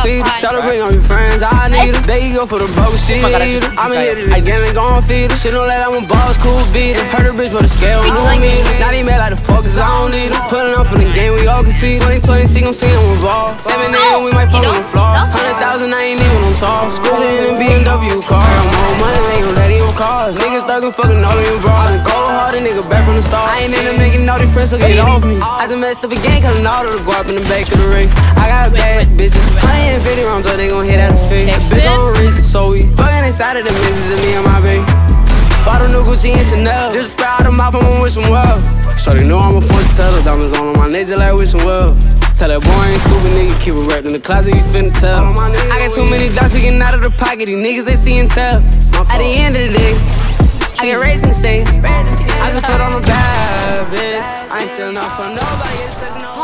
feed her. Tell her bring all your friends, I need her. There you go for the broke shit. I'ma hit it again and gon' feed her. She know that I'm a boss, cool beat it. Heard her bitch wanna scale, no me. Not even mad like the fuck, cause I don't need her. Pulling up for the game, we all can see. 2020, she gon' see him involved. 7 a.m., we might fuck on the floor. 100,000, I ain't even on top. School in a BMW car. I'm on money, they gon' let him cars. Niggas stuck in fucking all of you bras. Go hard, a nigga back from the start. I ain't into making all these friends, so get off me. I just messed up again, callin' all of the guap in the back of the ring. I got bad bitches. 150 rounds, so they gon' hit at the face. Bitch, I'm rich, so we fucking inside of the misses and me and my baby. Bought a new Gucci and Chanel. Is straight out of mouth, I'ma wish him well. Shorty know I'm a fortune teller. Diamonds on my nature like wishing well. Tell that boy ain't stupid nigga, keep it wrapped in the closet, you finna tell. I got too many dots peeking out of the pocket, these niggas they see and tell. At the end of the day, I get raised the state. I just put on a bad bitch. I ain't still enough for nobody, it's cause no.